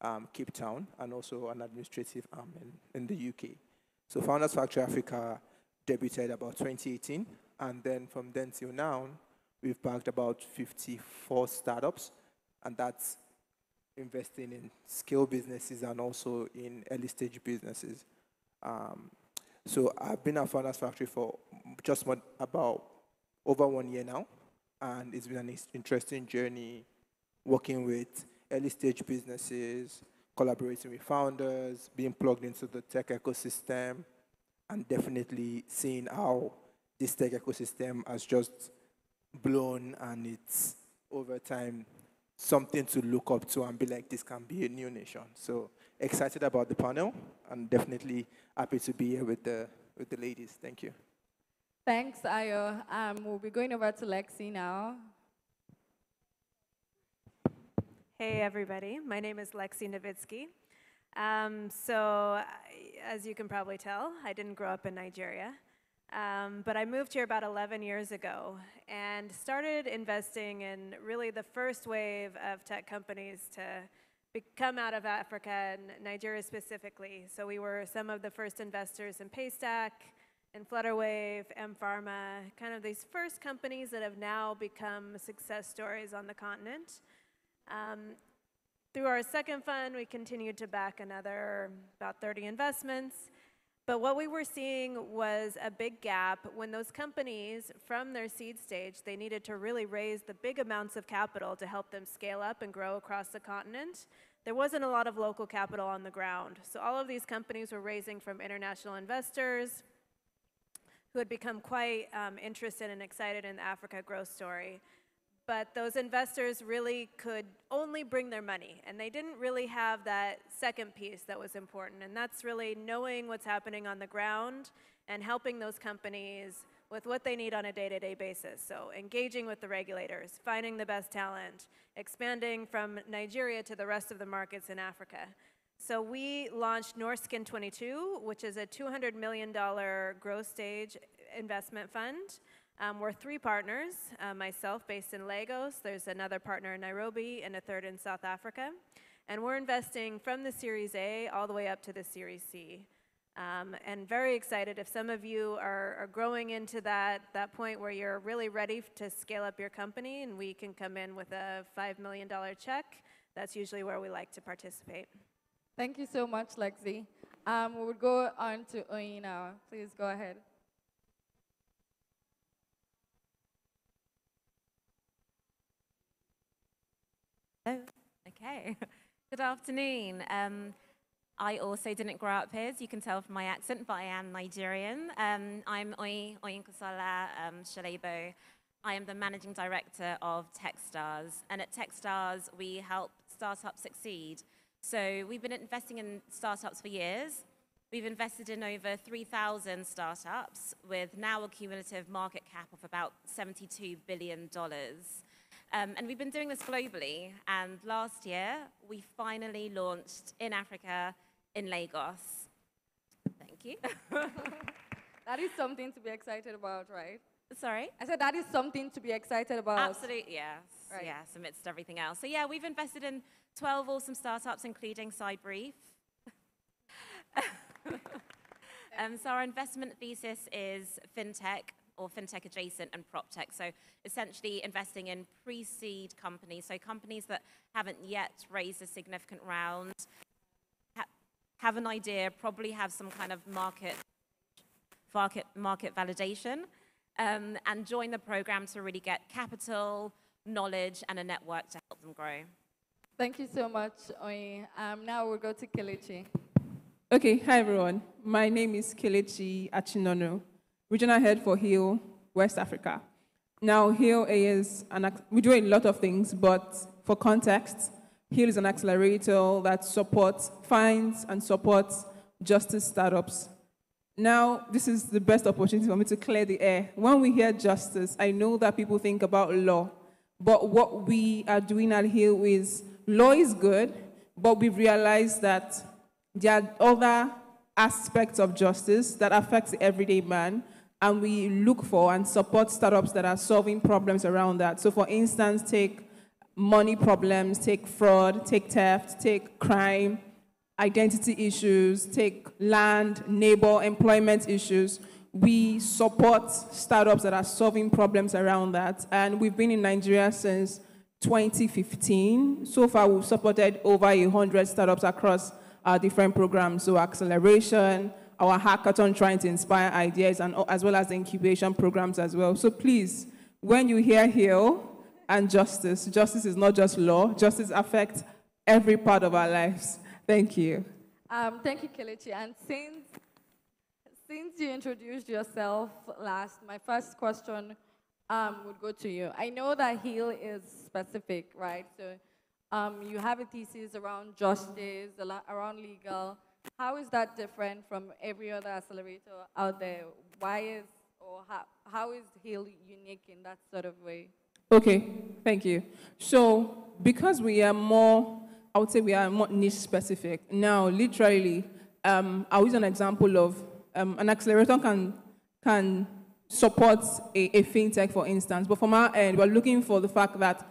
um, Cape Town, and also an administrative arm in, in the UK. So Founders Factory Africa debuted about 2018, and then from then till now, we've backed about 54 startups, and that's investing in scale businesses and also in early stage businesses. Um, so I've been at Founders Factory for just about over one year now, and it's been an interesting journey working with early stage businesses, collaborating with founders, being plugged into the tech ecosystem, and definitely seeing how this tech ecosystem has just blown and it's over time something to look up to and be like, this can be a new nation. So excited about the panel and definitely happy to be here with the, with the ladies. Thank you. Thanks, Ayo. Um, we'll be going over to Lexi now. Hey, everybody. My name is Lexi Novitsky. Um, so, as you can probably tell, I didn't grow up in Nigeria. Um, but I moved here about 11 years ago and started investing in really the first wave of tech companies to come out of Africa and Nigeria specifically. So we were some of the first investors in Paystack, in Flutterwave, mPharma, kind of these first companies that have now become success stories on the continent. Um, through our second fund, we continued to back another about 30 investments. But what we were seeing was a big gap when those companies, from their seed stage, they needed to really raise the big amounts of capital to help them scale up and grow across the continent. There wasn't a lot of local capital on the ground. So all of these companies were raising from international investors who had become quite um, interested and excited in the Africa growth story but those investors really could only bring their money, and they didn't really have that second piece that was important, and that's really knowing what's happening on the ground and helping those companies with what they need on a day-to-day basis. So engaging with the regulators, finding the best talent, expanding from Nigeria to the rest of the markets in Africa. So we launched Norrsken22, which is a $200 million growth stage investment fund. Um, we're three partners, uh, myself based in Lagos, there's another partner in Nairobi, and a third in South Africa. And we're investing from the Series A all the way up to the Series C. Um, and very excited if some of you are, are, growing into that, that point where you're really ready to scale up your company and we can come in with a $5 million check, that's usually where we like to participate. Thank you so much, Lexi. Um, we will go on to Oyin now. Please go ahead. Oh, okay. Good afternoon. Um, I also didn't grow up here, as you can tell from my accent, but I am Nigerian. Um, I'm Oy, Oyinkansola um, Shalebo. I am the managing director of Techstars. And at Techstars, we help startups succeed. So we've been investing in startups for years. We've invested in over 3,000 startups with now a cumulative market cap of about $72 billion. Um, and we've been doing this globally. And last year, we finally launched in Africa, in Lagos. Thank you. that is something to be excited about, right? Sorry? I said that is something to be excited about. Absolutely, yes. Right. Yes, amidst everything else. So yeah, we've invested in 12 awesome startups, including Sidebrief. um, so our investment thesis is fintech, or fintech adjacent and prop tech. So essentially investing in pre-seed companies, so companies that haven't yet raised a significant round, ha have an idea, probably have some kind of market market, market validation, um, and join the program to really get capital, knowledge, and a network to help them grow. Thank you so much, Oyi. Um, now we'll go to Kelechi. Okay, hi everyone. My name is Kelechi Achinonu regional head for HiiL West Africa. Now, HiiL is, an, we do a lot of things, but for context, HiiL is an accelerator that supports, finds and supports justice startups. Now, this is the best opportunity for me to clear the air. When we hear justice, I know that people think about law, but what we are doing at HiiL is law is good, but we've realized that there are other aspects of justice that affect the everyday man and we look for and support startups that are solving problems around that. So for instance, take money problems, take fraud, take theft, take crime, identity issues, take land, neighbor, employment issues. We support startups that are solving problems around that. And we've been in Nigeria since 2015. So far, we've supported over 100 startups across our different programs. So acceleration, our hackathon trying to inspire ideas, and as well as the incubation programs as well. So please, when you hear HiiL and justice, justice is not just law, justice affects every part of our lives. Thank you. Um, thank you, Kelechi. And since, since you introduced yourself last, my first question um, would go to you. I know that HiiL is specific, right? So um, you have a thesis around justice, around legal. How is that different from every other accelerator out there? Why is, or how, how is HiiL unique in that sort of way? Okay, thank you. So because we are more, I would say we are more niche specific. Now, literally, um, I'll use an example of um, an accelerator can, can support a, a fintech, for instance, but from our end, we're looking for the fact that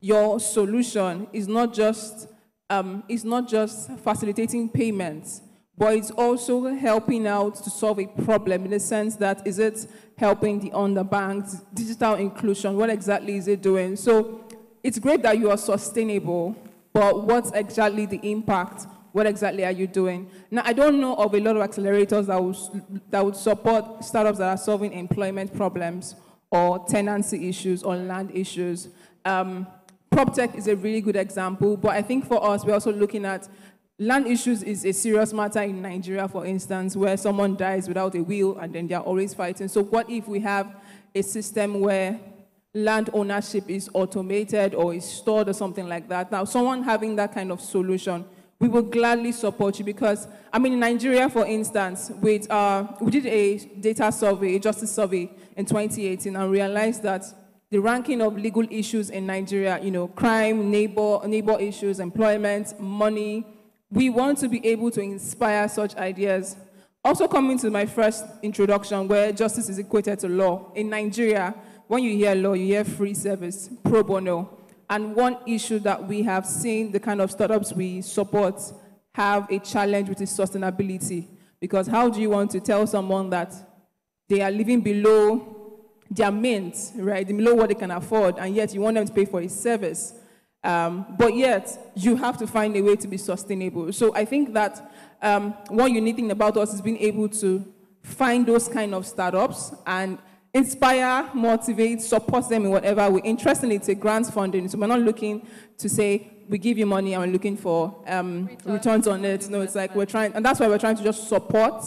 your solution is not just, um, is not just facilitating payments, but it's also helping out to solve a problem in the sense that is it helping the underbanked, digital inclusion, what exactly is it doing? So it's great that you are sustainable, but what's exactly the impact? What exactly are you doing? Now, I don't know of a lot of accelerators that would, that would support startups that are solving employment problems or tenancy issues or land issues. Um, PropTech is a really good example, but I think for us, we're also looking at land issues is a serious matter in Nigeria, for instance, where someone dies without a will and then they're always fighting. So what if we have a system where land ownership is automated or is stored or something like that? Now, someone having that kind of solution, we will gladly support you because, I mean, in Nigeria, for instance, with, uh, we did a data survey, a justice survey in 2018 and realized that the ranking of legal issues in Nigeria, you know, crime, neighbor, neighbor issues, employment, money. We want to be able to inspire such ideas. Also coming to my first introduction where justice is equated to law. In Nigeria, when you hear law, you hear free service, pro bono. And one issue that we have seen the kind of startups we support have a challenge with is sustainability. Because how do you want to tell someone that they are living below their means, right, below what they can afford, and yet you want them to pay for a service. Um, but yet, you have to find a way to be sustainable. So I think that um, one unique thing about us is being able to find those kind of startups and inspire, motivate, support them in whatever way. Interestingly, it's a grant funding, so we're not looking to say we give you money and we're looking for um, returns on it. No, it's like we're trying, and that's why we're trying to just support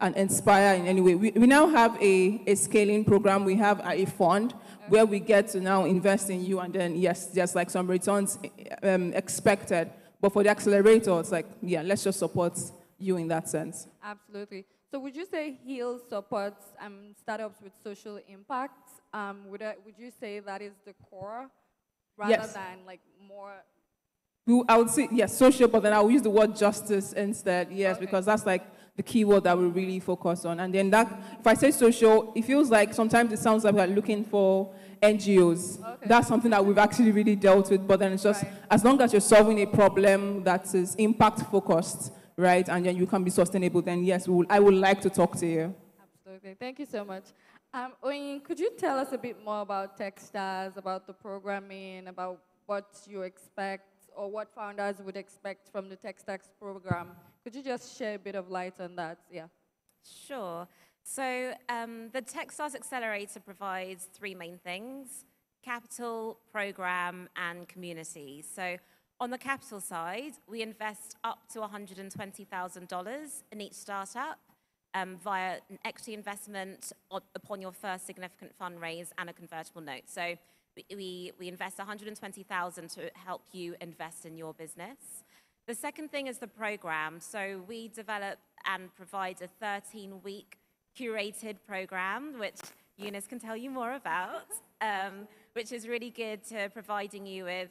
and inspire in any way. We, we now have a, a scaling program. We have a, fund where we get to now invest in you, and then, yes, there's like some returns um, expected. But for the accelerator, it's like, yeah, let's just support you in that sense. Absolutely. So would you say HiiL supports um, startups with social impact? Um, would, I, would you say that is the core rather yes. than like more I would say yes, social, but then I will use the word justice instead. Yes, okay. because that's like the keyword that we really focus on. And then that, if I say social, it feels like sometimes it sounds like we're looking for NGOs. Okay. That's something that we've actually really dealt with. But then it's just right. as long as you're solving a problem that is impact focused, right, and then you can be sustainable, then yes, will, I would like to talk to you. Absolutely. Thank you so much. Um, Oyin, could you tell us a bit more about Techstars, about the programming, about what you expect or what founders would expect from the Techstars program could you just share a bit of light on that? Yeah. Sure. So um, the Techstars Accelerator provides three main things, capital, program, and community. So on the capital side, we invest up to $120,000 in each startup um, via an equity investment upon your first significant fundraise and a convertible note. So we, we invest 120,000 to help you invest in your business. The second thing is the program. So we develop and provide a 13-week curated program, which Eunice can tell you more about, um, which is really good to providing you with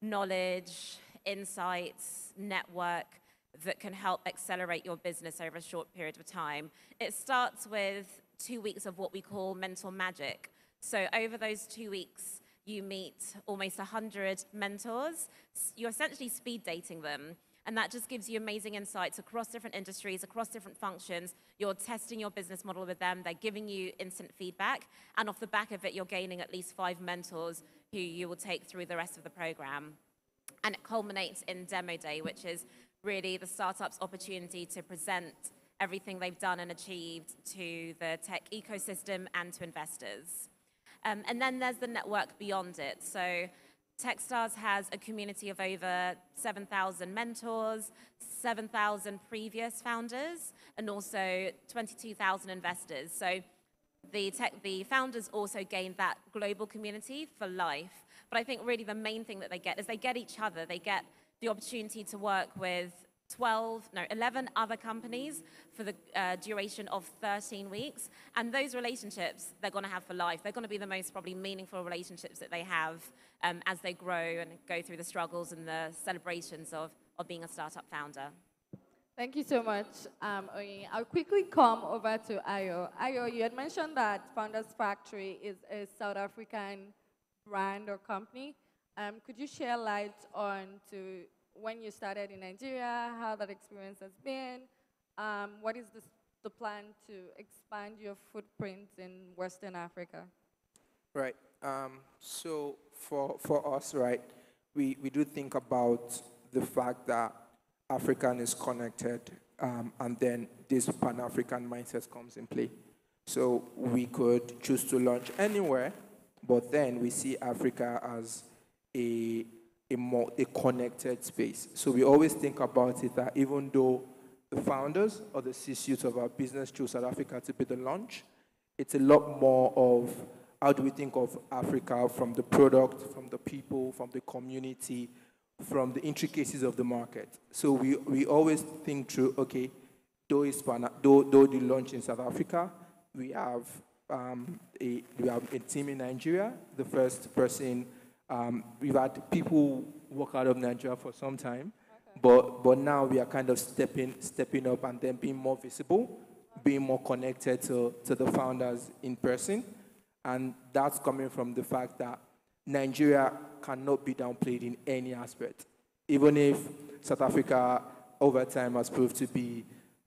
knowledge, insights, network that can help accelerate your business over a short period of time. It starts with two weeks of what we call Mentor Madness. So over those two weeks, you meet almost 100 mentors. You're essentially speed dating them. And that just gives you amazing insights across different industries, across different functions. You're testing your business model with them. They're giving you instant feedback. And off the back of it, you're gaining at least five mentors who you will take through the rest of the program. And it culminates in Demo Day, which is really the startup's opportunity to present everything they've done and achieved to the tech ecosystem and to investors. Um, and then there's the network beyond it. So Techstars has a community of over 7,000 mentors, 7,000 previous founders, and also 22,000 investors. So the, tech, the founders also gain that global community for life. But I think really the main thing that they get is they get each other. They get the opportunity to work with 12, no, 11 other companies for the uh, duration of 13 weeks. And those relationships they're going to have for life. They're going to be the most probably meaningful relationships that they have um, as they grow and go through the struggles and the celebrations of, of being a startup founder. Thank you so much, um, I'll quickly come over to Ayo. Ayo, you had mentioned that Founders Factory is a South African brand or company. Um, could you share light on to when you started in Nigeria, how that experience has been, um, what is the, the plan to expand your footprint in Western Africa? Right. Um, so for, for us, right, we, we do think about the fact that African is connected, um, and then this Pan-African mindset comes in play. So we could choose to launch anywhere, but then we see Africa as a a more a connected space. So we always think about it that even though the founders or the C-suite of our business choose South Africa to be the launch, it's a lot more of how do we think of Africa from the product, from the people, from the community, from the intricacies of the market. So we, we always think through, okay, though, it's, though, though the launch in South Africa, we have, um, a, we have a team in Nigeria. The first person um, we've had people work out of Nigeria for some time, okay. but but now we are kind of stepping stepping up and then being more visible, being more connected to, to the founders in person, and that's coming from the fact that Nigeria cannot be downplayed in any aspect, even if South Africa over time has proved to be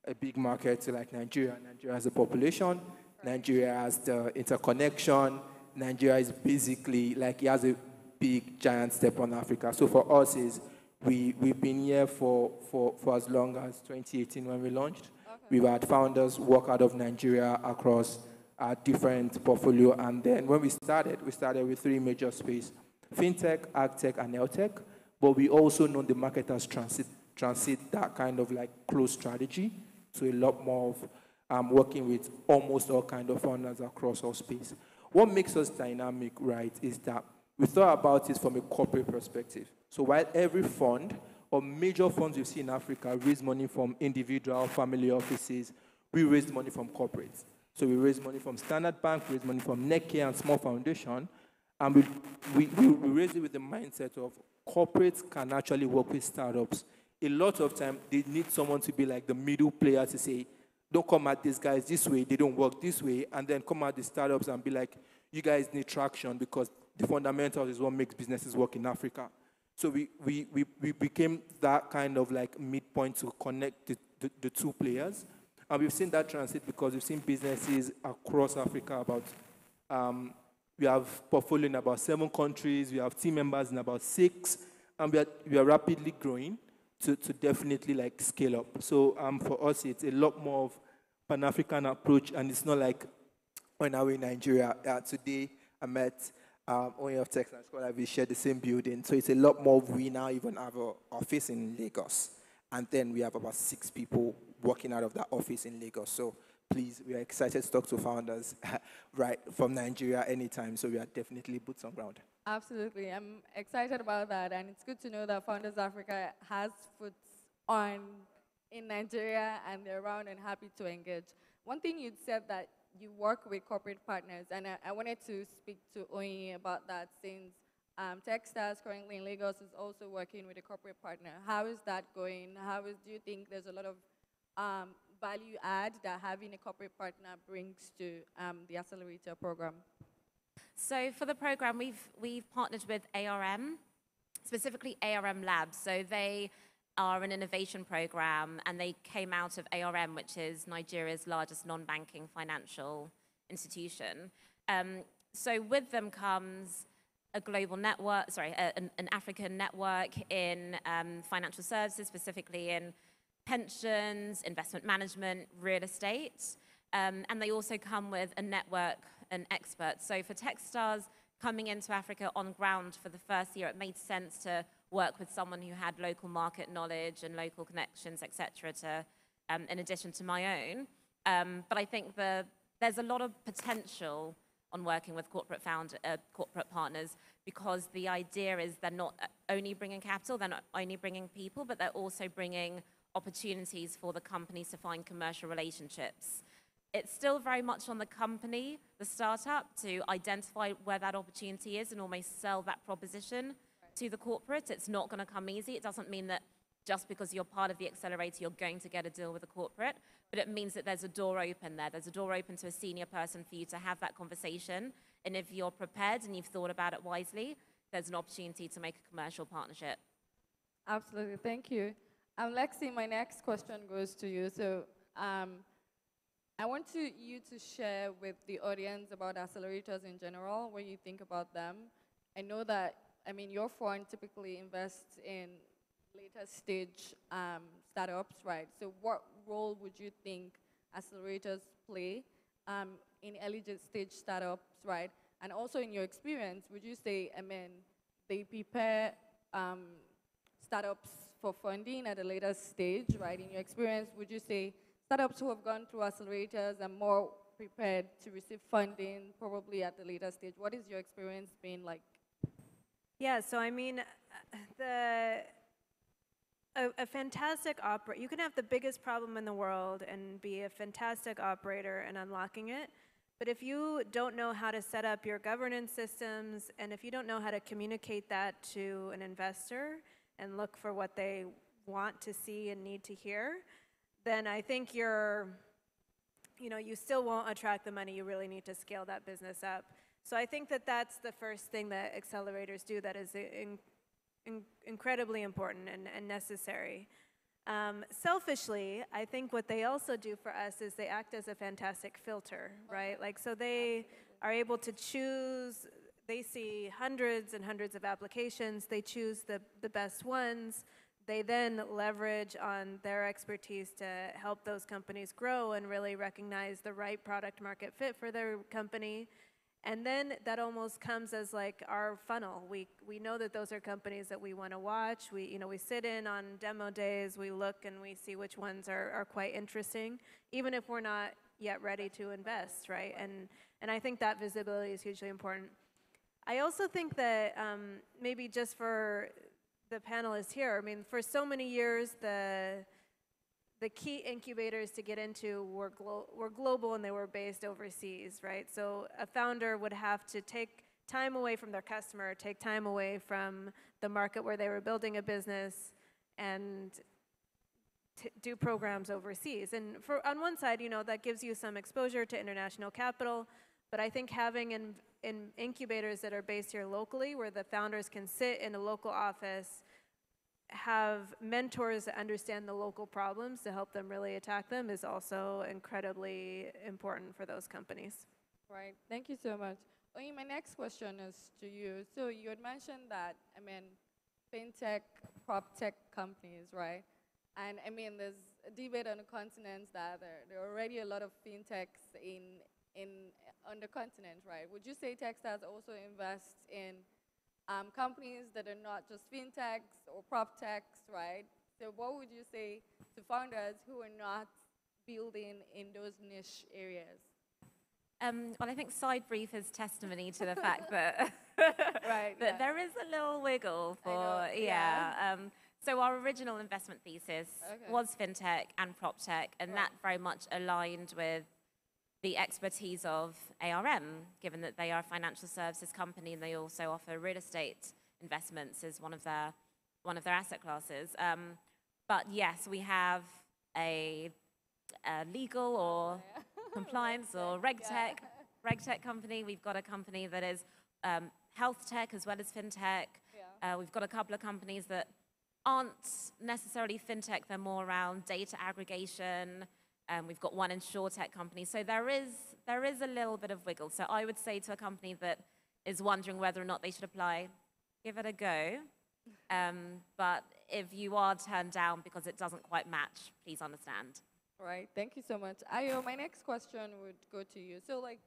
a big market like Nigeria. Nigeria has a population. Nigeria has the interconnection. Nigeria is basically like it has a big giant step on Africa. So for us is we, we've been here for, for, for as long as 2018 when we launched. Okay. We've had founders work out of Nigeria across a different portfolio. And then when we started, we started with three major space, fintech, agtech, and healthtech. But we also know the market has transit, transit that kind of like close strategy to a lot more of um, working with almost all kind of founders across all space. What makes us dynamic, right, is that we thought about it from a corporate perspective. So while every fund or major funds you see in Africa raise money from individual family offices, we raise money from corporates. So we raise money from Standard Bank, we raise money from Netcare and small foundation, and we, we, we, we raise it with the mindset of corporates can actually work with startups. A lot of time, they need someone to be like the middle player to say, don't come at these guys this way, they don't work this way, and then come at the startups and be like, you guys need traction because the fundamentals is what makes businesses work in Africa. So we, we, we, we became that kind of like midpoint to connect the, the, the, two players. And we've seen that transit because we've seen businesses across Africa about, um, we have portfolio in about seven countries, we have team members in about six, and we are, we are rapidly growing to, to definitely like scale up. So um, for us, it's a lot more of Pan-African approach, and it's not like when I was in Nigeria. Uh, today, I met um, only of Texas Scholar, we share the same building. So it's a lot more. We now even have an office in Lagos. And then we have about six people working out of that office in Lagos. So please, we are excited to talk to founders right from Nigeria anytime. So we are definitely boots on ground. Absolutely. I'm excited about that. And it's good to know that Founders Africa has foot on in Nigeria and they're around and happy to engage. One thing you'd said that you work with corporate partners, and I, I wanted to speak to Oyin about that since um, Techstars currently in Lagos is also working with a corporate partner. How is that going? How is, do you think there's a lot of um, value add that having a corporate partner brings to um, the accelerator program? So for the program, we've we've partnered with ARM, specifically ARM Labs. So they are an innovation program, and they came out of ARM, which is Nigeria's largest non-banking financial institution. Um, so with them comes a global network, sorry, a, an, an, African network in um, financial services, specifically in pensions, investment management, real estate. Um, and they also come with a network and experts. So for Techstars coming into Africa on ground for the first year, it made sense to work with someone who had local market knowledge and local connections, etc., to, um, in addition to my own. Um, but I think the, there's a lot of potential on working with corporate found, uh, corporate partners because the idea is they're not only bringing capital, they're not only bringing people, but they're also bringing opportunities for the companies to find commercial relationships. It's still very much on the company, the startup, to identify where that opportunity is and almost sell that proposition to the corporate. It's not going to come easy. It doesn't mean that just because you're part of the accelerator, you're going to get a deal with a corporate, but it means that there's a door open there. There's a door open to a senior person for you to have that conversation. And if you're prepared and you've thought about it wisely, there's an opportunity to make a commercial partnership. Absolutely. Thank you. Um, Lexi, my next question goes to you. So um, I want to, you to share with the audience about accelerators in general, when you think about them. I know that, I mean, your fund typically invests in later stage um, startups, right? So what role would you think accelerators play um, in early stage startups, right? And also in your experience, would you say, I mean, they prepare um, startups for funding at a later stage, right? In your experience, would you say startups who have gone through accelerators are more prepared to receive funding probably at the later stage? What is your experience been like? Yeah, so I mean, the a, a fantastic operator, you can have the biggest problem in the world and be a fantastic operator and unlocking it. But if you don't know how to set up your governance systems and if you don't know how to communicate that to an investor and look for what they want to see and need to hear, then I think you're, you know, you still won't attract the money. You really need to scale that business up. So I think that that's the first thing that accelerators do that is in, in, incredibly important and, and necessary. Um, selfishly, I think what they also do for us is they act as a fantastic filter, right? Like, so they are able to choose, they see hundreds and hundreds of applications, they choose the, the best ones, they then leverage on their expertise to help those companies grow and really recognize the right product market fit for their company and then that almost comes as like our funnel. We, we know that those are companies that we want to watch. We, you know, we sit in on demo days, we look and we see which ones are, are quite interesting, even if we're not yet ready to invest, right? And, and I think that visibility is hugely important. I also think that um, maybe just for the panelists here, I mean, for so many years, the the key incubators to get into were, glo were global and they were based overseas, right? So a founder would have to take time away from their customer, take time away from the market where they were building a business, and do programs overseas. And for on one side, you know, that gives you some exposure to international capital, but I think having in, in incubators that are based here locally, where the founders can sit in a local office have mentors that understand the local problems to help them really attack them is also incredibly important for those companies. Right. Thank you so much. Oyin, my next question is to you. So you had mentioned that, I mean, fintech, prop tech companies, right? And I mean, there's a debate on the continent that there, there are already a lot of fintechs in, in, on the continent, right? Would you say Techstars also invest in um, companies that are not just fintechs or prop techs, right? So what would you say to founders who are not building in those niche areas? Um, well, I think Sidebrief is testimony to the fact that, right, that yeah. there is a little wiggle for, know, yeah. yeah. Um, so our original investment thesis okay. was fintech and prop tech, and right. that very much aligned with the expertise of ARM, given that they are a financial services company and they also offer real estate investments as one of their, one of their asset classes. Um, but yes, we have a, a legal or compliance or reg tech reg tech company. We've got a company that is um, health tech as well as fintech. Yeah. Uh, we've got a couple of companies that aren't necessarily fintech, they're more around data aggregation. Um, we've got one insurtech company. So there is, there is a little bit of wiggle. So I would say to a company that is wondering whether or not they should apply, give it a go. Um, but if you are turned down because it doesn't quite match, please understand. Right. Thank you so much. Ayo, my next question would go to you. So, like,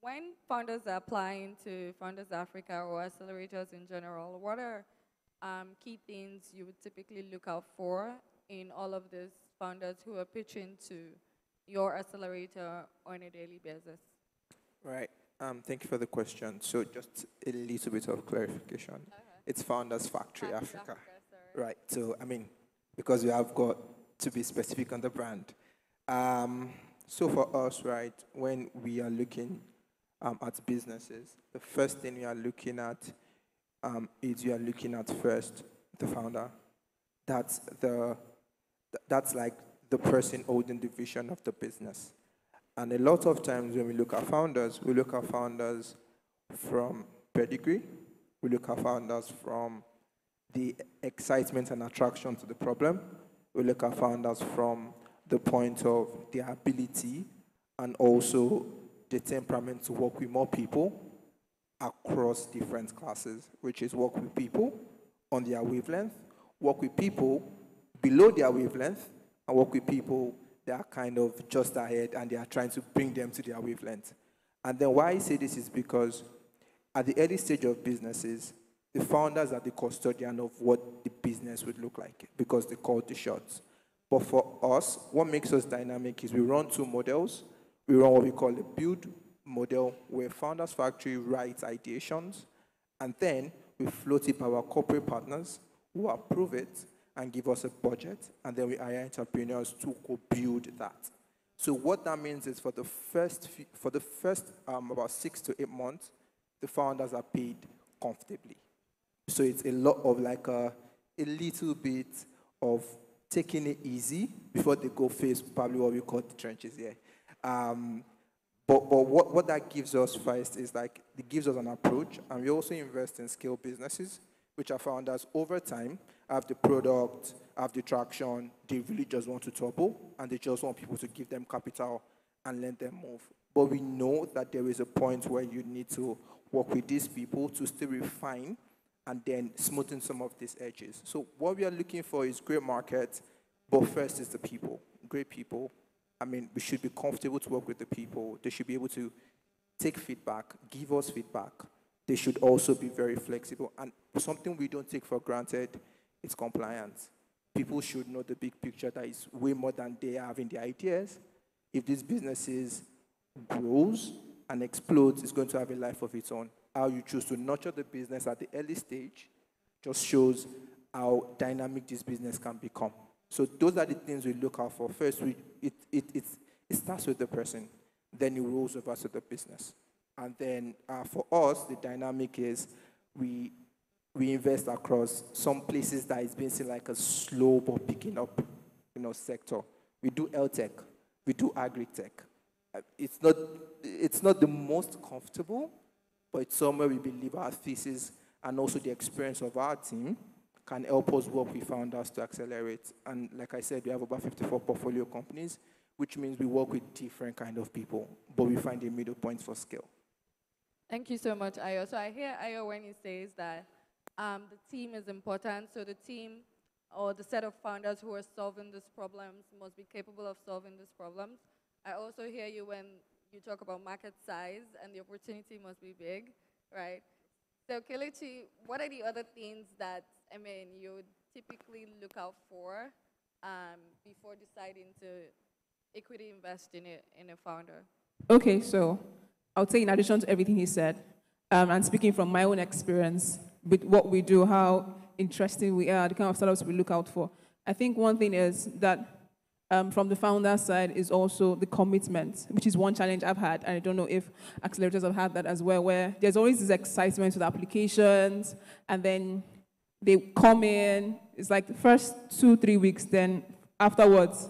when founders are applying to Founders Africa or accelerators in general, what are um, key things you would typically look out for in all of these founders who are pitching to your accelerator on a daily basis? Right. Um, thank you for the question. So just a little bit of clarification. It's Founders Factory Founders Africa. Right. So I mean, because we have got to be specific on the brand. Um, so for us, right, when we are looking um, at businesses, the first thing we are looking at um, is we are looking at first the founder. That's the th- that's like the person holding the vision of the business. And a lot of times when we look at founders, we look at founders from pedigree, we look at founders from the excitement and attraction to the problem. We look at founders from the point of their ability and also the temperament to work with more people across different classes, which is work with people on their wavelength, work with people below their wavelength, and work with people that are kind of just ahead and they are trying to bring them to their wavelength. And then why I say this is because at the early stage of businesses, the founders are the custodian of what the business would look like because they call the shots. But for us, what makes us dynamic is we run two models. We run what we call a build model, where Founders Factory writes ideations, and then we float it by our corporate partners who approve it and give us a budget, and then we hire entrepreneurs to go build that. So what that means is for the first few, for the first um, about six to eight months, the founders are paid comfortably. So it's a lot of like a, a little bit of taking it easy before they go face probably what we call the trenches here. Um, but, but what, what that gives us first is like it gives us an approach, and we also invest in scale businesses, which are founders over time have the product, have the traction, they really just want to topple, and they just want people to give them capital and let them move. But we know that there is a point where you need to work with these people to still refine and then smoothen some of these edges. So what we are looking for is great market, but first is the people, great people. I mean, we should be comfortable to work with the people. They should be able to take feedback, give us feedback. They should also be very flexible. And something we don't take for granted is compliance. People should know the big picture that is way more than they have in their ideas. If this businesses grows and explodes, it's going to have a life of its own. How you choose to nurture the business at the early stage just shows how dynamic this business can become. So those are the things we look out for. First, we, it, it, it, it starts with the person, then it rolls over to the business. And then uh, for us, the dynamic is we, we invest across some places that is being seen like a slow but picking up you know, sector. We do health tech, we do agri-tech. Uh, It's not, it's not the most comfortable, but it's somewhere we believe our thesis and also the experience of our team can help us work with founders to accelerate. And like I said, we have about 54 portfolio companies, which means we work with different kind of people, but we find a middle point for scale. Thank you so much, Ayo. So I hear Ayo when he says that um, the team is important. So the team or the set of founders who are solving these problems must be capable of solving these problems. I also hear you when you talk about market size and the opportunity must be big, right? So Kelechi, what are the other things that I mean you would typically look out for um, before deciding to equity invest in a in a founder? Okay, so I would say in addition to everything he said, um, and speaking from my own experience with what we do, how interesting we are, the kind of startups we look out for, I think one thing is that um, from the founder side is also the commitment, which is one challenge I've had, and I don't know if accelerators have had that as well, where there's always this excitement with applications, and then they come in, it's like the first two, three weeks, then afterwards,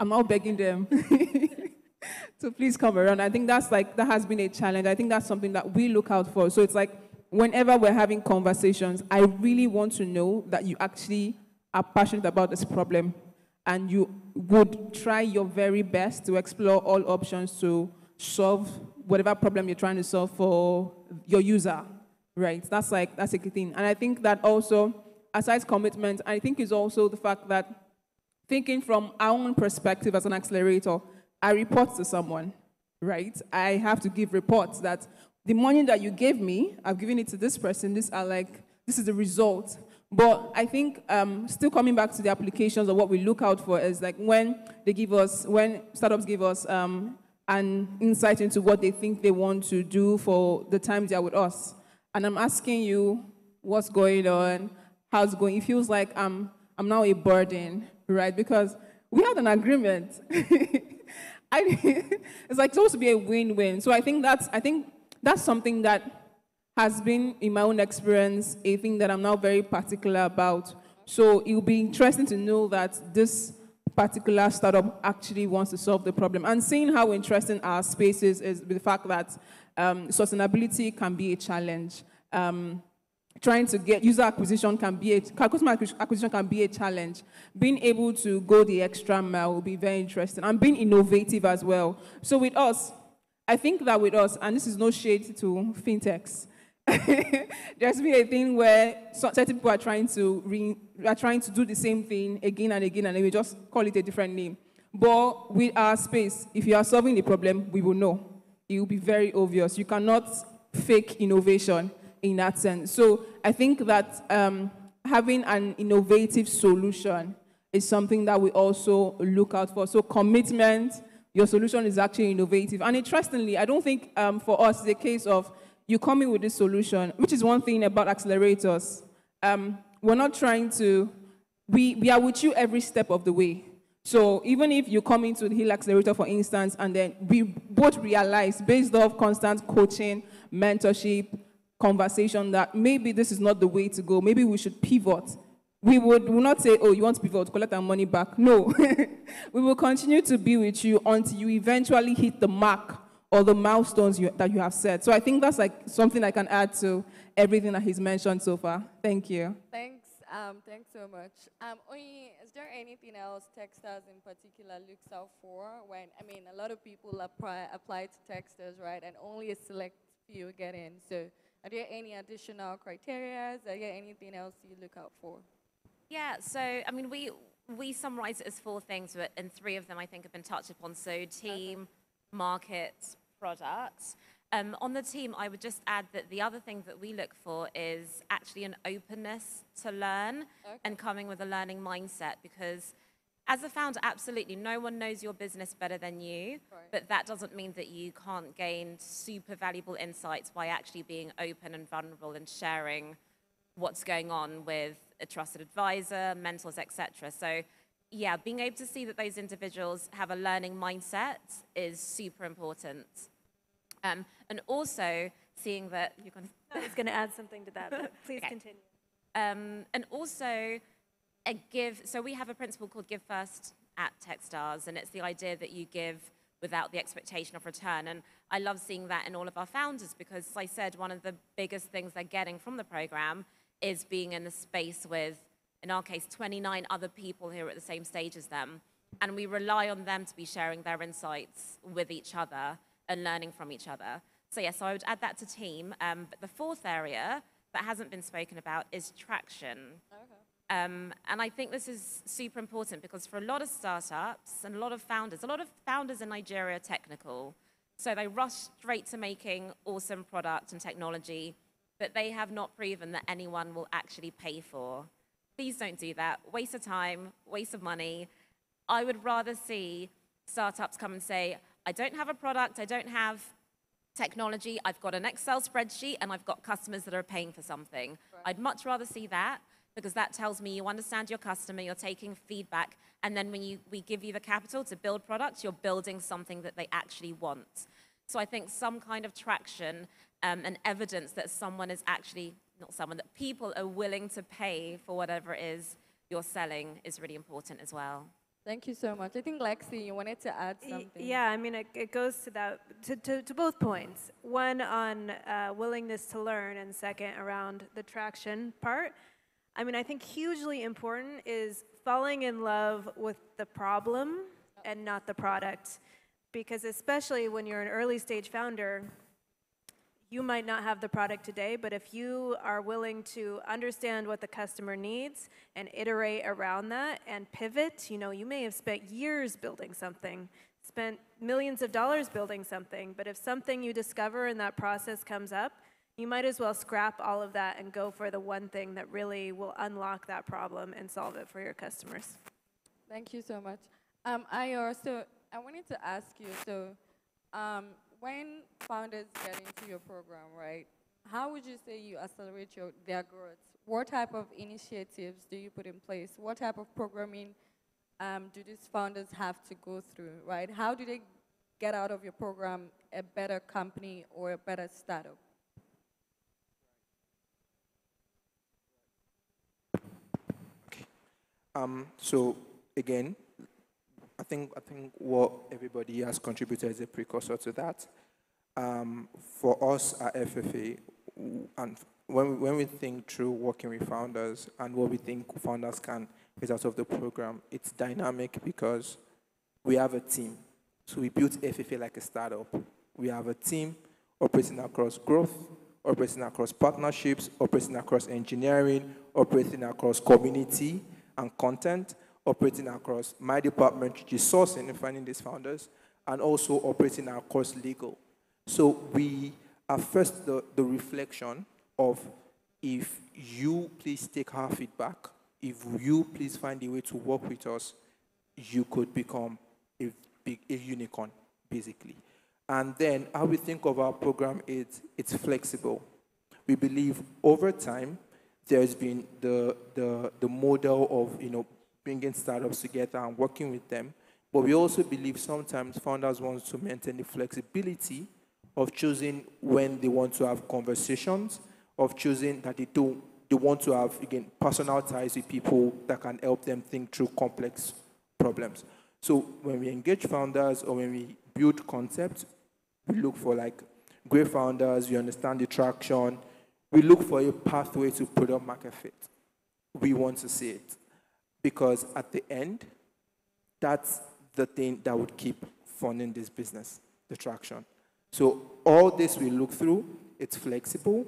I'm now begging them to please come around. I think that's like, that has been a challenge. I think that's something that we look out for. So it's like, whenever we're having conversations, I really want to know that you actually are passionate about this problem and you would try your very best to explore all options to solve whatever problem you're trying to solve for your user, right? That's like, that's a key thing. And I think that also, aside commitment, I think is also the fact that thinking from our own perspective as an accelerator, I report to someone, right? I have to give reports that the money that you gave me, I've given it to this person, this are like, this is the result. But I think um, still coming back to the applications of what we look out for is like when they give us, when startups give us um, an insight into what they think they want to do for the time they are with us. And I'm asking you what's going on, how's going. It feels like I'm, I'm now a burden, right? Because we had an agreement. I, it's like supposed to be a win-win. So I think that's, I think that's something that has been, in my own experience, a thing that I'm now very particular about. So it will be interesting to know that this particular startup actually wants to solve the problem. And seeing how interesting our space is, is the fact that um, sustainability can be a challenge. Um, trying to get user acquisition can be a customer acquisition can be a challenge. Being able to go the extra mile will be very interesting and being innovative as well. So with us, I think that with us, and this is no shade to fintechs, there's been a thing where certain people are trying to re, are trying to do the same thing again and again, and we just call it a different name. But with our space, if you are solving the problem, we will know. It will be very obvious. You cannot fake innovation in that sense. So I think that um, having an innovative solution is something that we also look out for. So commitment, your solution is actually innovative. And interestingly, I don't think um, for us a case of you come in with this solution, which is one thing about accelerators. Um, we're not trying to, we, we are with you every step of the way. So even if you come into the HiiL Accelerator, for instance, and then we both realize, based off constant coaching, mentorship, conversation, that maybe this is not the way to go, maybe we should pivot. We would will not say, oh, you want to pivot, collect our money back. No. we will continue to be with you until you eventually hit the mark or the milestones you, that you have set. So I think that's like something I can add to everything that he's mentioned so far. Thank you. Thanks. Um, thanks so much. Um, Oyi, is there anything else Techstars in particular looks out for when, I mean, a lot of people apply, apply to Techstars, right, and only a select few get in. So are there any additional criteria? Is there anything else you look out for? Yeah, so, I mean, we, we summarize it as four things, but, and three of them I think have been touched upon. So team, okay. market, product. Um, on the team, I would just add that the other thing that we look for is actually an openness to learn okay. and coming with a learning mindset because as a founder, absolutely, no one knows your business better than you, right. but that doesn't mean that you can't gain super valuable insights by actually being open and vulnerable and sharing what's going on with a trusted advisor, mentors, etc. So yeah, being able to see that those individuals have a learning mindset is super important. Um, and also seeing that you're going to. I was going to add something to that, but please okay. continue. Um, and also a give. So we have a principle called Give First at Techstars, and it's the idea that you give without the expectation of return. And I love seeing that in all of our founders because, as I said, one of the biggest things they're getting from the program is being in the space with, in our case, 29 other people who are at the same stage as them. And we rely on them to be sharing their insights with each other and learning from each other. So yes, yeah, so I would add that to team. Um, but the fourth area that hasn't been spoken about is traction. Okay. Um, and I think this is super important because for a lot of startups and a lot of founders, a lot of founders in Nigeria are technical. So they rush straight to making awesome product and technology, but they have not proven that anyone will actually pay for. Please don't do that. Waste of time, waste of money. I would rather see startups come and say, I don't have a product, I don't have technology, I've got an Excel spreadsheet, and I've got customers that are paying for something. Right. I'd much rather see that because that tells me you understand your customer, you're taking feedback, and then when you, we give you the capital to build products, you're building something that they actually want. So I think some kind of traction um, and evidence that someone is actually, not someone, that people are willing to pay for whatever it is you're selling is really important as well. Thank you so much. I think Lexi, you wanted to add something. Yeah, I mean, it, it goes to that, to, to, to both points. One on uh, willingness to learn, and second around the traction part. I mean, I think hugely important is falling in love with the problem and not the product. Because especially when you're an early stage founder, you might not have the product today, but if you are willing to understand what the customer needs and iterate around that and pivot, you know, you may have spent years building something, spent millions of dollars building something, but if something you discover in that process comes up, you might as well scrap all of that and go for the one thing that really will unlock that problem and solve it for your customers. Thank you so much. Um, I also I wanted to ask you. So, um, when founders get into your program, right? How would you say you accelerate your their growth? What type of initiatives do you put in place? What type of programming um, do these founders have to go through, right? How do they get out of your program a better company or a better startup? Um, so again, I think I think what everybody has contributed is a precursor to that. Um, for us at FFA, and when when we think through working with founders and what we think founders can get out of the program, it's dynamic because we have a team. So we built FFA like a startup. We have a team operating across growth, operating across partnerships, operating across engineering, operating across community and content, operating across my department, which is sourcing and finding these founders, and also operating across legal. So we are first the, the reflection of if you please take our feedback, if you please find a way to work with us, you could become a big a unicorn, basically. And then how we think of our program is it's flexible. We believe over time there's been the, the, the model of you know bringing startups together and working with them. But we also believe sometimes founders want to maintain the flexibility of choosing when they want to have conversations, of choosing that they don't they want to have again personal ties with people that can help them think through complex problems. So when we engage founders or when we build concepts, we look for like great founders, we understand the traction, we look for a pathway to product market fit. We want to see it. Because at the end, that's the thing that would keep funding this business, the traction. So all this we look through, it's flexible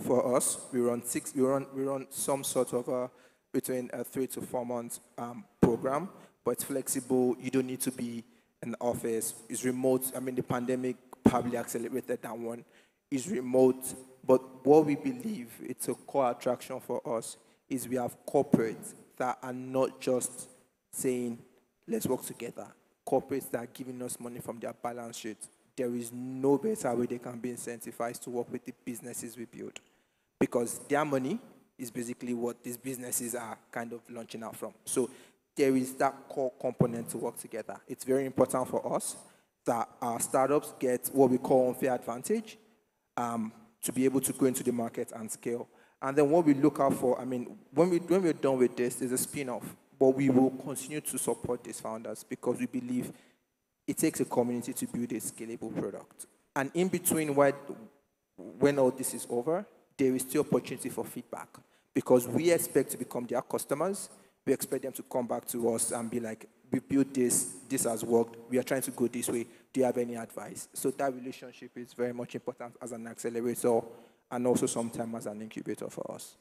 for us. We run six, we run, we run some sort of a between a three to four months um, program, but it's flexible. You don't need to be in the office. It's remote. I mean, the pandemic probably accelerated that one. It's remote, but what we believe it's a core attraction for us is we have corporates that are not just saying, let's work together. Corporates that are giving us money from their balance sheet. There is no better way they can be incentivized to work with the businesses we build. Because their money is basically what these businesses are kind of launching out from. So there is that core component to work together. It's very important for us that our startups get what we call unfair advantage um, to be able to go into the market and scale. And then what we look out for, I mean, when, we, when we're done with this, is a spin-off. But we will continue to support these founders because we believe it takes a community to build a scalable product. And in between, what, when all this is over, there is still opportunity for feedback because we expect to become their customers. We expect them to come back to us and be like, we built this, this has worked, we are trying to go this way. Do you have any advice? So that relationship is very much important as an accelerator and also sometimes as an incubator for us.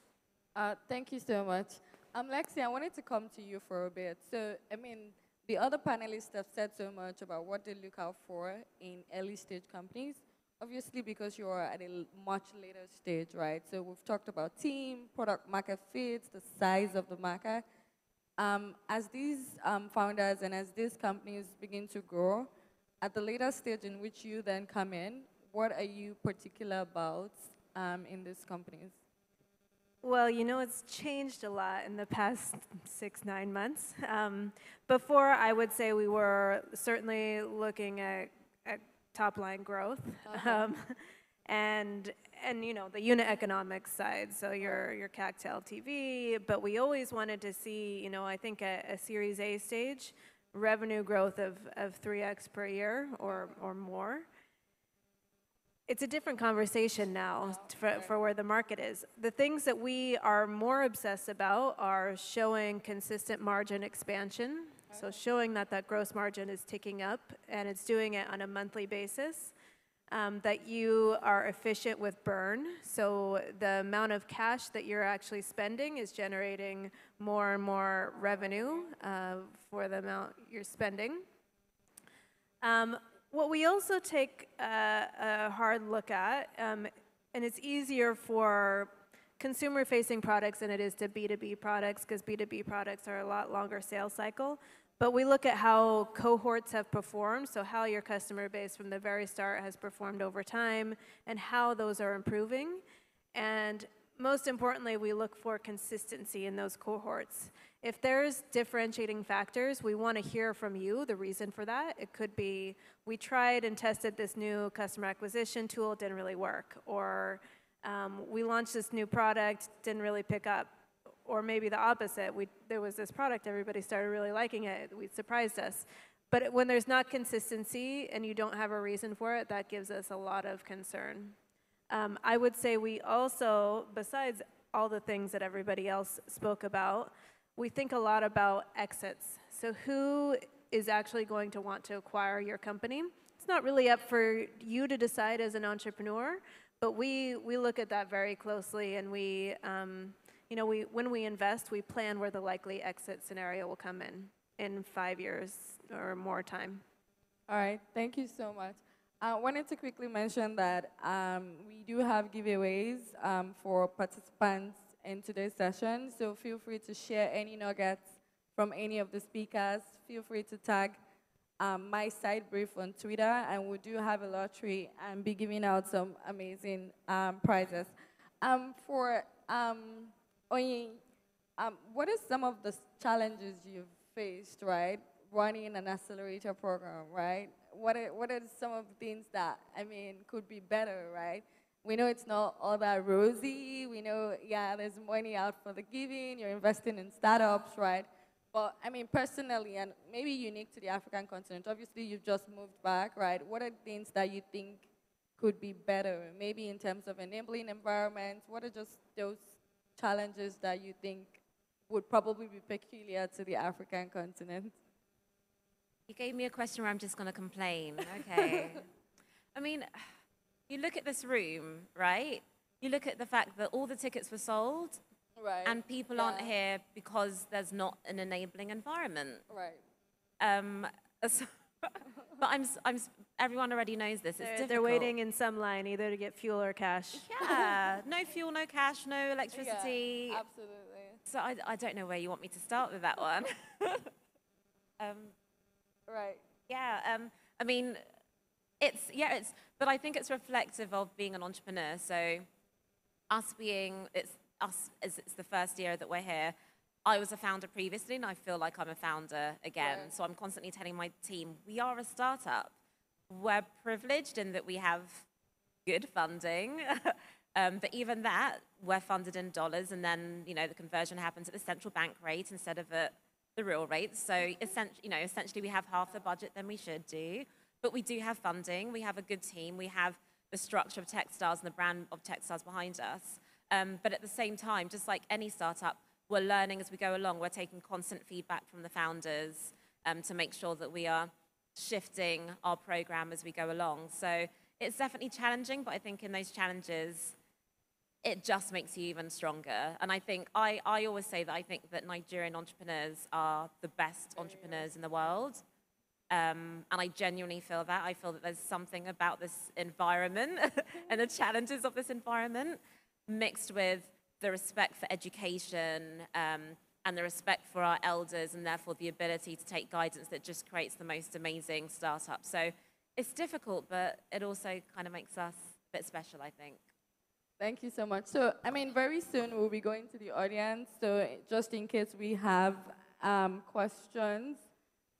Uh, thank you so much. Um, Lexi, I wanted to come to you for a bit. So, I mean, the other panelists have said so much about what they look out for in early stage companies. Obviously, because you are at a much later stage, right? So we've talked about team, product market fit, the size of the market. Um, as these um, founders and as these companies begin to grow, at the later stage in which you then come in, what are you particular about um, in these companies? Well, you know, it's changed a lot in the past six, nine months. Um, before, I would say we were certainly looking at, at top line growth. Um, and and you know the unit economics side, so your your CAC TV. But we always wanted to see, you know, I think a, a Series A stage revenue growth of of 3x per year or or more. It's a different conversation now for, for where the market is. The things that we are more obsessed about are showing consistent margin expansion. So showing that that gross margin is ticking up and it's doing it on a monthly basis um, that you are efficient with burn. So the amount of cash that you're actually spending is generating more and more revenue uh, for the amount you're spending. Um, what we also take a, a hard look at, um, and it's easier for consumer facing products than it is to B2B products because B2B products are a lot longer sales cycle. But we look at how cohorts have performed, so how your customer base from the very start has performed over time and how those are improving. And most importantly, we look for consistency in those cohorts. If there's differentiating factors, we want to hear from you the reason for that. It could be we tried and tested this new customer acquisition tool, didn't really work, or um, we launched this new product, didn't really pick up or maybe the opposite. We, there was this product, everybody started really liking it, We surprised us. But when there's not consistency and you don't have a reason for it, that gives us a lot of concern. Um, I would say we also, besides all the things that everybody else spoke about, we think a lot about exits. So who is actually going to want to acquire your company? It's not really up for you to decide as an entrepreneur, but we, we look at that very closely and we, um, you know, we, when we invest, we plan where the likely exit scenario will come in in five years or more time. All right, thank you so much. I wanted to quickly mention that um, we do have giveaways um, for participants in today's session, so feel free to share any nuggets from any of the speakers. Feel free to tag um, my Sidebrief on Twitter, and we do have a lottery and be giving out some amazing um, prizes. Um, for um, Um, what are some of the challenges you've faced, right, running an accelerator program, right? What are, what are some of the things that, I mean, could be better, right? We know it's not all that rosy. We know, yeah, there's money out for the giving. You're investing in startups, right? But I mean, personally, and maybe unique to the African continent, obviously you've just moved back, right? What are things that you think could be better? Maybe in terms of enabling environments, what are just those challenges that you think would probably be peculiar to the African continent? You gave me a question where I'm just going to complain. Okay. I mean, you look at this room, right? You look at the fact that all the tickets were sold, Right. and people yeah. aren't here because there's not an enabling environment. Right. Um, so- but I'm, s- I'm, everyone already knows this. It's They're, difficult. they're waiting in some line either to get fuel or cash. Yeah, no fuel, no cash, no electricity. Yeah, absolutely. So I, I don't know where you want me to start with that one. um, Right. yeah, um, I mean, it's yeah, it's. But I think it's reflective of being an entrepreneur. So, us being it's us as it's the first year that we're here. I was a founder previously, and I feel like I'm a founder again. Right. So I'm constantly telling my team, we are a startup. We're privileged in that we have good funding. um, but even that, we're funded in dollars, and then you know the conversion happens at the central bank rate instead of at the real rate. So essentially, you know, essentially we have half the budget than we should do. But we do have funding. We have a good team. We have the structure of Techstars and the brand of Techstars behind us. Um, but at the same time, just like any startup, we're learning as we go along. We're taking constant feedback from the founders um, to make sure that we are shifting our program as we go along. So it's definitely challenging, but I think in those challenges, it just makes you even stronger. And I think I, I always say that I think that Nigerian entrepreneurs are the best entrepreneurs in the world. Um, and I genuinely feel that. I feel that there's something about this environment and the challenges of this environment mixed with the respect for education um, and the respect for our elders and therefore the ability to take guidance that just creates the most amazing startup. So it's difficult, but it also kind of makes us a bit special, I think. Thank you so much. So, I mean, very soon we'll be going to the audience. So, just in case we have um, questions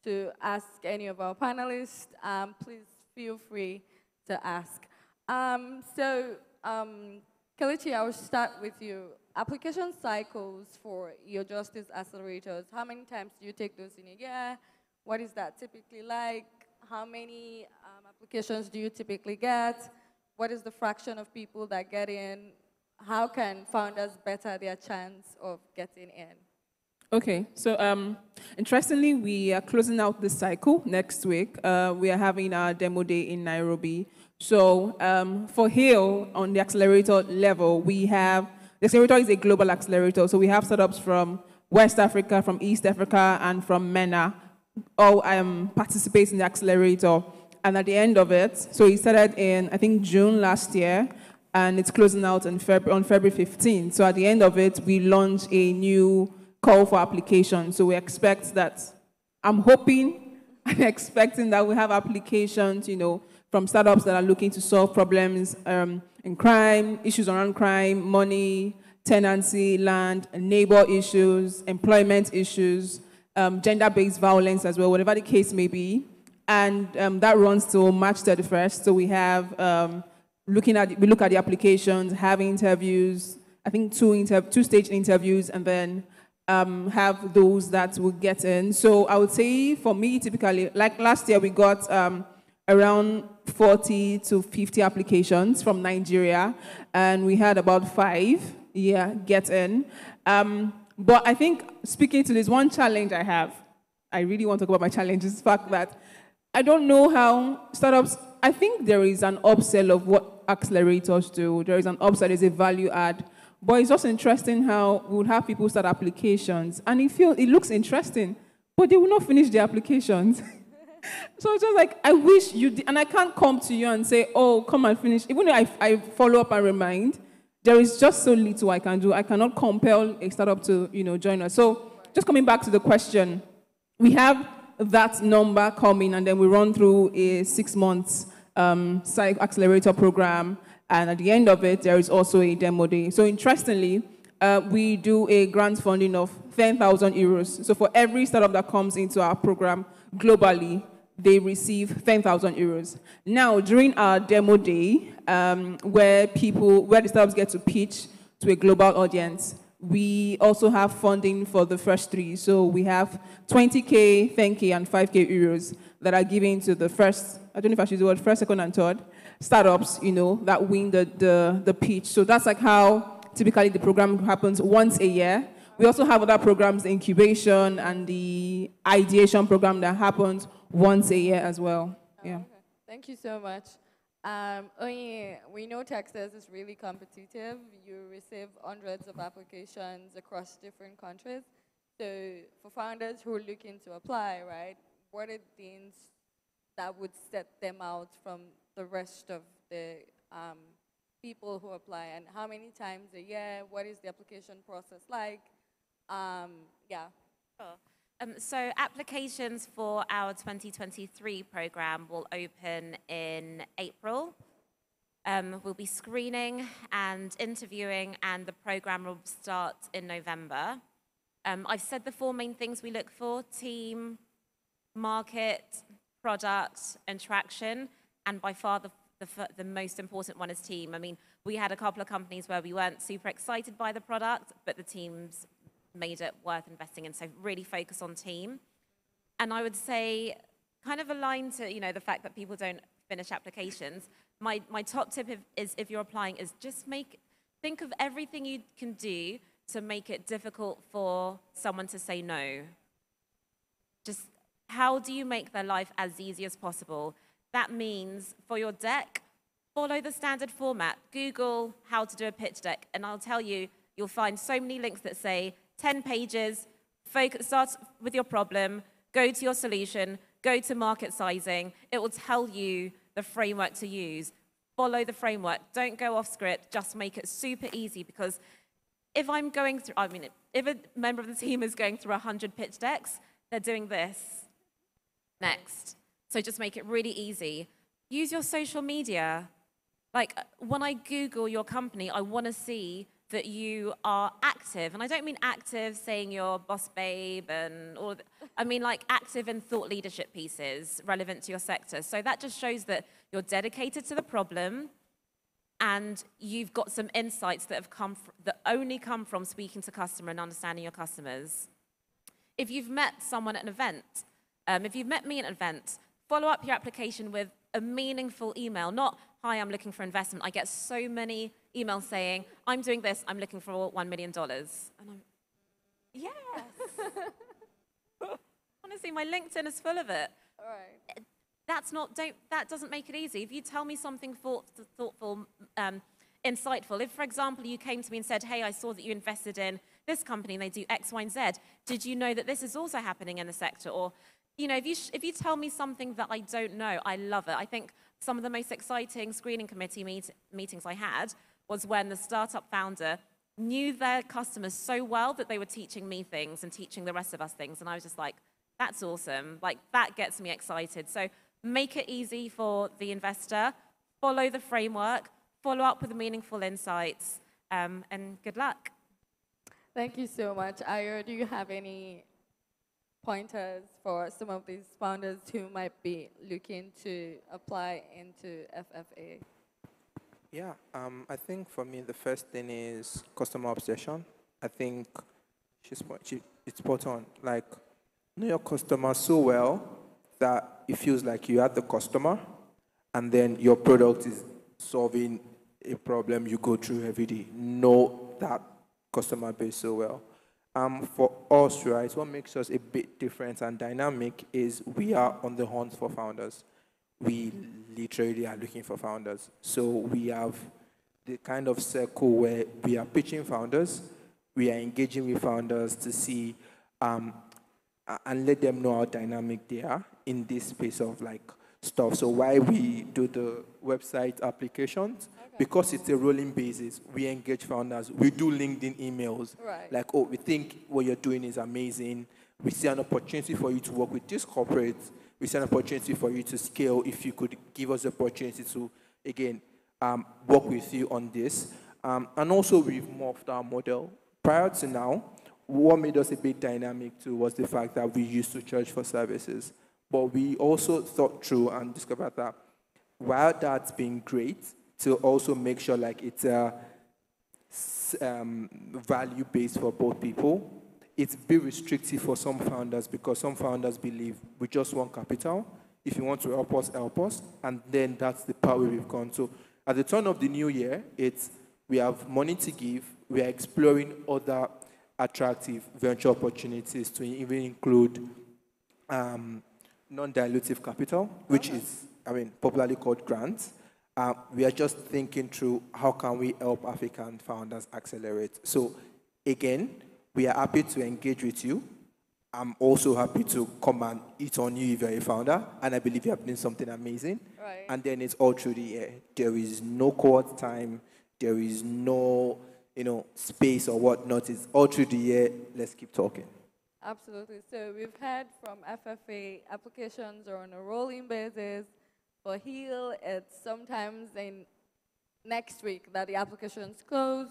to ask any of our panelists, um, please feel free to ask. Um, so, Um, Kelechi, I will start with you. Application cycles for your justice accelerators, how many times do you take those in a year? What is that typically like? How many um, applications do you typically get? What is the fraction of people that get in? How can founders better their chance of getting in? Okay, so um, interestingly, we are closing out the cycle next week. Uh, we are having our demo day in Nairobi. So um, for HiiL, on the accelerator level, we have, the accelerator is a global accelerator. So we have startups from West Africa, from East Africa, and from MENA, all um, participate in the accelerator. And at the end of it, so it started in, I think, June last year, and it's closing out on, Feb- on February 15th. So at the end of it, we launch a new call for application. So we expect that, I'm hoping and expecting that we have applications, you know, from startups that are looking to solve problems um, in crime, issues around crime, money, tenancy, land, neighbor issues, employment issues, um, gender-based violence as well, whatever the case may be. And um, that runs till March 31st. So we have um, looking at we look at the applications, have interviews. I think two inter- two stage interviews, and then um, have those that will get in. So I would say for me, typically, like last year, we got um, around 40 to 50 applications from Nigeria, and we had about five, yeah, get in. Um, but I think speaking to this one challenge I have, I really want to talk about my challenge is the fact that I don't know how startups, I think there is an upsell of what accelerators do. There is an upsell, there's a value add. But it's also interesting how we would have people start applications and it, feel, it looks interesting, but they will not finish the applications. so it's just like, I wish you did, and I can't come to you and say, oh, come and finish. Even if I, I follow up and remind, there is just so little I can do. I cannot compel a startup to, you know, join us. So just coming back to the question, we have that number coming, and then we run through a six months um, accelerator program, and at the end of it, there is also a demo day. So interestingly, uh, we do a grant funding of 10,000 euros. So for every startup that comes into our program globally, they receive 10,000 euros. Now, during our demo day, um, where people, where the startups get to pitch to a global audience, we also have funding for the first three. So we have 20K, 10K, and 5K euros that are given to the first, I don't know if I should word first, second, and third startups, you know, that win the, the, the pitch. So that's like how typically the program happens once a year. We also have other programs, the incubation and the ideation program that happens once a year as well. Yeah. Okay. Thank you so much. Um, we know Techstars is really competitive. You receive hundreds of applications across different countries. So for founders who are looking to apply, right, what are things that would set them out from the rest of the um, people who apply and how many times a year? What is the application process like? Um, yeah. Sure. Um, so applications for our 2023 program will open in April. Um, we'll be screening and interviewing, and the program will start in November. Um, I've said the four main things we look for, team, market, product, and traction, and by far the, the, the most important one is team. I mean, we had a couple of companies where we weren't super excited by the product, but the teams made it worth investing in. So really focus on team. And I would say, kind of aligned to you know the fact that people don't finish applications. My my top tip is if you're applying is just make think of everything you can do to make it difficult for someone to say no. Just how do you make their life as easy as possible? That means for your deck, follow the standard format. Google how to do a pitch deck, and I'll tell you, you'll find so many links that say 10 pages, focus, start with your problem, go to your solution, go to market sizing. It will tell you the framework to use. Follow the framework. Don't go off script. Just make it super easy because if I'm going through, I mean, if a member of the team is going through 100 pitch decks, they're doing this next. So just make it really easy. Use your social media. Like when I Google your company, I want to see that you are active. And I don't mean active saying you're boss babe and all I mean like active in thought leadership pieces relevant to your sector. So that just shows that you're dedicated to the problem and you've got some insights that have come that only come from speaking to customer and understanding your customers. If you've met someone at an event, um, if you've met me at an event, follow up your application with a meaningful email, not "Hi, I'm looking for investment." I get so many emails saying, "I'm doing this. I'm looking for one million dollars," and I'm, yes. Honestly, my LinkedIn is full of it All right. that's not don't that doesn't make it easy if you tell me something thought, thoughtful um, insightful if for example you came to me and said hey i saw that you invested in this company and they do x y and z did you know that this is also happening in the sector or you know if you if you tell me something that i don't know i love it i think some of the most exciting screening committee meet- meetings i had was when the startup founder knew their customers so well that they were teaching me things and teaching the rest of us things and i was just like that's awesome. Like, that gets me excited. So, make it easy for the investor, follow the framework, follow up with meaningful insights, um, and good luck. Thank you so much. Ayo, do you have any pointers for some of these founders who might be looking to apply into FFA? Yeah, um, I think for me the first thing is customer obsession. I think she's she, it's spot on. Like know your customer so well that it feels like you are the customer, and then your product is solving a problem you go through every day. Know that customer base so well. Um, for us, right, what makes us a bit different and dynamic is we are on the hunt for founders. We literally are looking for founders. So we have the kind of circle where we are pitching founders, we are engaging with founders to see um, and let them know how dynamic they are in this space of like stuff. So why we do the website applications because it's a rolling basis. We engage founders. We do LinkedIn emails. Right. Like, oh, we think what you're doing is amazing. We see an opportunity for you to work with this corporate. We see an opportunity for you to scale. If you could give us the opportunity to, again, um, work with you on this. Um, and also, we've morphed our model. Prior to now, what made us a bit dynamic too was the fact that we used to charge for services. But we also thought through and discovered that while that's been great, to also make sure like it's a um, value based for both people. It's bit restrictive for some founders because some founders believe we just want capital. If you want to help us, help us, and then that's the where we've gone. So at the turn of the new year, it's we have money to give. We are exploring other attractive venture opportunities to even include um, non-dilutive capital, which is, I mean, popularly called grants. Uh, we are just thinking through how can we help African founders accelerate. So, again, we are happy to engage with you. I'm also happy to come and eat on you if you're a founder, and I believe you have done something amazing. Right. And then it's all through the year. There is no court time. There is no, you know, space or whatnot. It's all through the year. Let's keep talking. Absolutely. So we've heard from FFA applications are on a rolling basis. For HiiL, it's sometimes in next week that the applications close.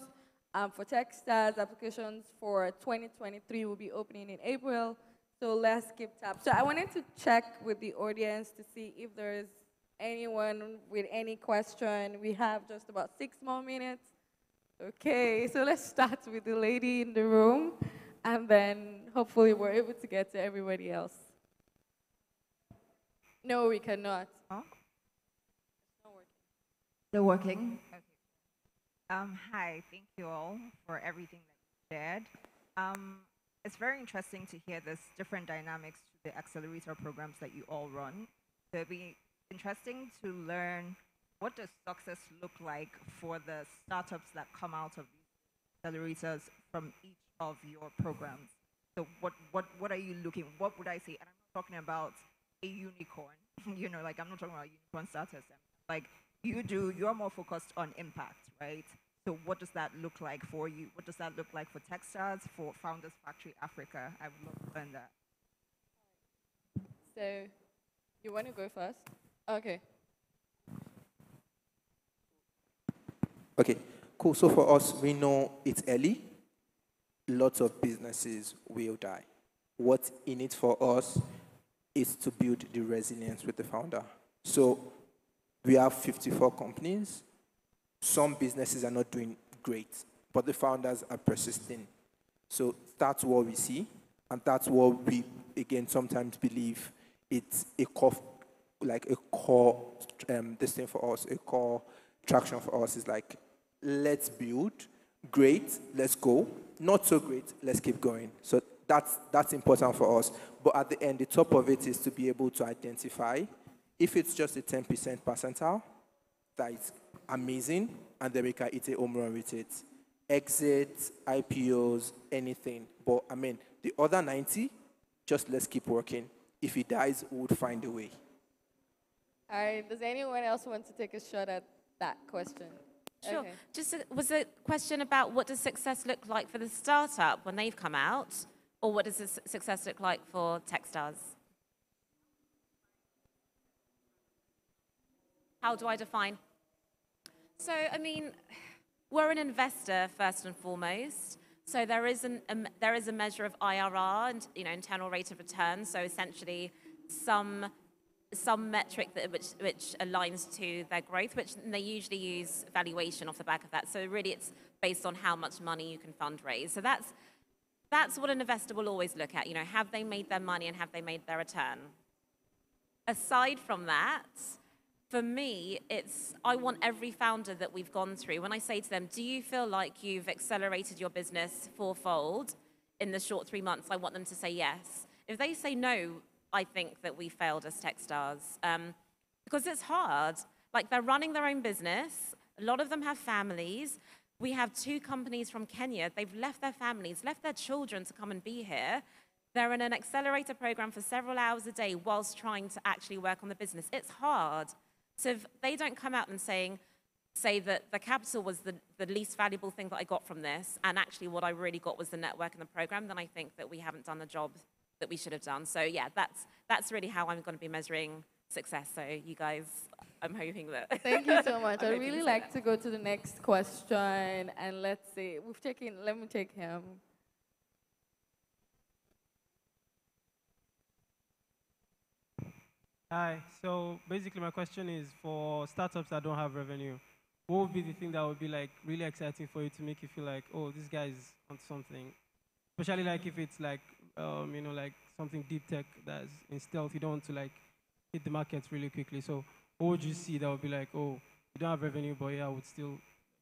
Um, for Techstars, applications for 2023 will be opening in April. So let's keep tabs. So I wanted to check with the audience to see if there's anyone with any question. We have just about six more minutes. Okay, so let's start with the lady in the room, and then hopefully we're able to get to everybody else. No, we cannot. Still working? Okay. Um, hi, thank you all for everything that you shared. Um, it's very interesting to hear this different dynamics to the accelerator programs that you all run. So it'd be interesting to learn what does success look like for the startups that come out of these accelerators from each of your programs. So what, what, what are you looking, what would I say? And I'm not talking about a unicorn, you know, like I'm not talking about unicorn starters. Like you do, you're more focused on impact, right? So what does that look like for you? What does that look like for Techstars, for Founders Factory Africa? I would love to learn that. So, you want to go first? Okay. Okay, cool. So for us, we know it's early. Lots of businesses will die. What's in it for us is to build the resilience with the founder. So we have 54 companies. some businesses are not doing great, but the founders are persisting. So that's what we see, and that's what we again sometimes believe it's a core, like a core um, this thing for us, a core traction for us is like let's build, great, let's go. Not so great, let's keep going. So that's that's important for us. But at the end, the top of it is to be able to identify if it's just a 10% percentile, that is amazing, and then we can hit a home run with it. Exits, IPOs, anything. But I mean, the other 90, just let's keep working. If he dies, we would find a way. All right. Does anyone else want to take a shot at that question? Sure. Okay. Just a, was a question about what does success look like for the startup when they've come out, or what does the su- success look like for Techstars? How do I define? So, I mean, we're an investor first and foremost. So there is, an, a, m- there is a measure of IRR and you know internal rate of return. So essentially, some some metric that which which aligns to their growth, which they usually use valuation off the back of that. So really, it's based on how much money you can fundraise. So that's that's what an investor will always look at. You know, have they made their money and have they made their return? Aside from that, for me, it's I want every founder that we've gone through. When I say to them, "Do you feel like you've accelerated your business fourfold in the short three months?" I want them to say yes. If they say no, I think that we failed as Techstars um, because it's hard. Like they're running their own business. A lot of them have families. We have two companies from Kenya. They've left their families, left their children to come and be here. They're in an accelerator program for several hours a day whilst trying to actually work on the business. It's hard. So if they don't come out and saying, say that the capital was the, the least valuable thing that I got from this, and actually what I really got was the network and the program, then I think that we haven't done the job that we should have done. So yeah, that's that's really how I'm going to be measuring success. So you guys, I'm hoping that. Thank you so much. I'd really like that. to go to the next question, and let's see. We've taken. Let me take him. Hi. So basically, my question is for startups that don't have revenue, what would be the thing that would be like really exciting for you to make you feel like, oh, this guy is on something? Especially like if it's like, um, you know, like something deep tech that's in stealth, you don't want to like hit the market really quickly. So what would you see that would be like, oh, you don't have revenue, but yeah, I would still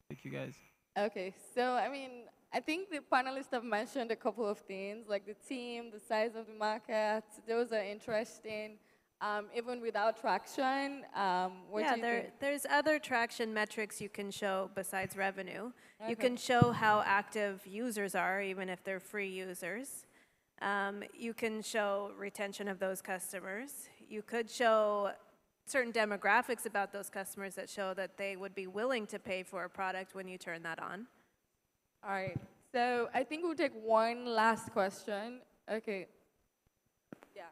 take you guys. Okay, so I mean, I think the panelists have mentioned a couple of things, like the team, the size of the market. Those are interesting. Um, even without traction, um, what yeah, there, think? there's other traction metrics you can show besides revenue. You can show how active users are, even if they're free users. Um, you can show retention of those customers. You could show certain demographics about those customers that show that they would be willing to pay for a product when you turn that on. All right. So I think we'll take one last question. Okay. Yeah.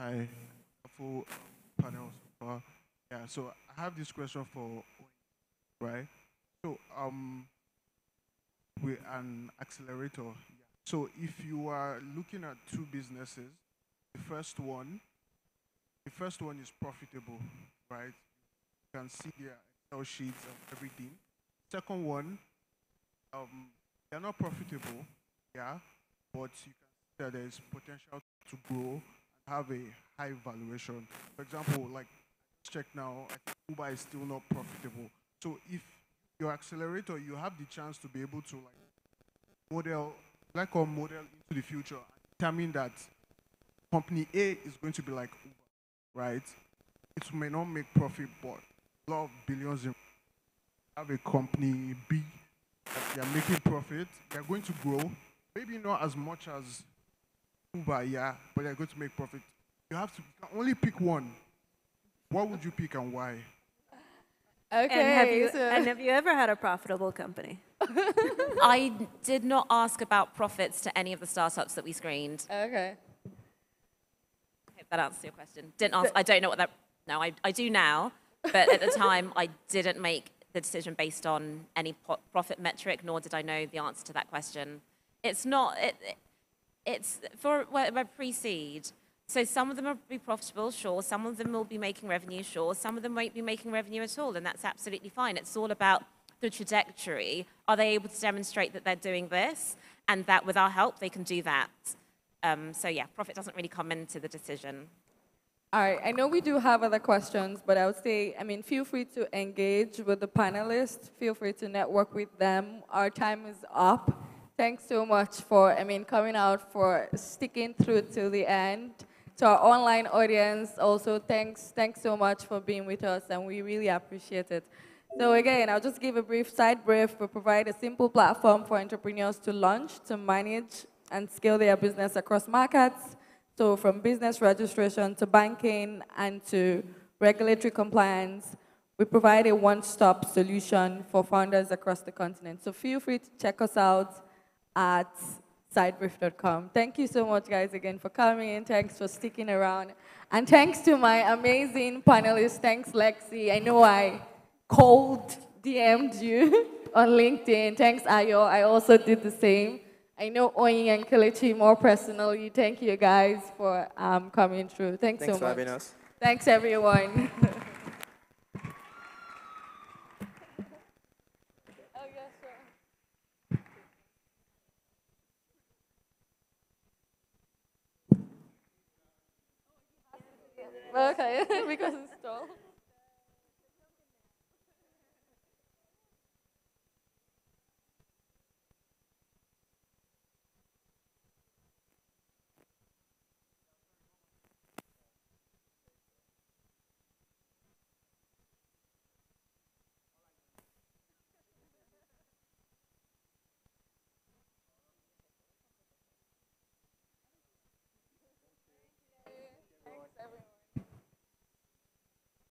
Hi, full panel. Uh, yeah, so I have this question for, right? So, um, we're an accelerator. So, if you are looking at two businesses, the first one, the first one is profitable, right? You can see their Excel sheets and everything. Second one, um, they're not profitable, yeah, but you can see that there is potential to grow have a high valuation. For example, like check now, Uber is still not profitable. So if your accelerator, you have the chance to be able to like model, like or model into the future, determine that company A is going to be like Uber, right? It may not make profit, but a lot of billions in have a company B that they are making profit, they're going to grow, maybe not as much as Uber, yeah, but they're going to make profit. You have to you can only pick one. What would you pick and why? Okay. and, have you, so and have you ever had a profitable company? I did not ask about profits to any of the startups that we screened. okay. I Hope that answers your question. Didn't ask. I don't know what that. No, I, I do now, but at the time I didn't make the decision based on any po- profit metric, nor did I know the answer to that question. It's not. It, it- it's for we're pre-seed, So some of them will be profitable, sure. Some of them will be making revenue, sure. Some of them won't be making revenue at all, and that's absolutely fine. It's all about the trajectory. Are they able to demonstrate that they're doing this, and that with our help they can do that? Um, so yeah, profit doesn't really come into the decision. All right, I know we do have other questions, but I would say, I mean, feel free to engage with the panelists. Feel free to network with them. Our time is up. Thanks so much for, I mean, coming out for sticking through to the end. To our online audience, also thanks, thanks so much for being with us, and we really appreciate it. So again, I'll just give a brief Sidebrief. We provide a simple platform for entrepreneurs to launch, to manage, and scale their business across markets. So from business registration to banking and to regulatory compliance, we provide a one-stop solution for founders across the continent. So feel free to check us out at sidebrief.com. Thank you so much, guys, again for coming. In. Thanks for sticking around. And thanks to my amazing panelists. Thanks, Lexi. I know I cold DM'd you on LinkedIn. Thanks, Ayo. I also did the same. I know Oyin and Kelechi more personally. Thank you, guys, for um, coming through. Thanks, Thanks so much. Thanks for having us. Thanks, everyone. okay, because.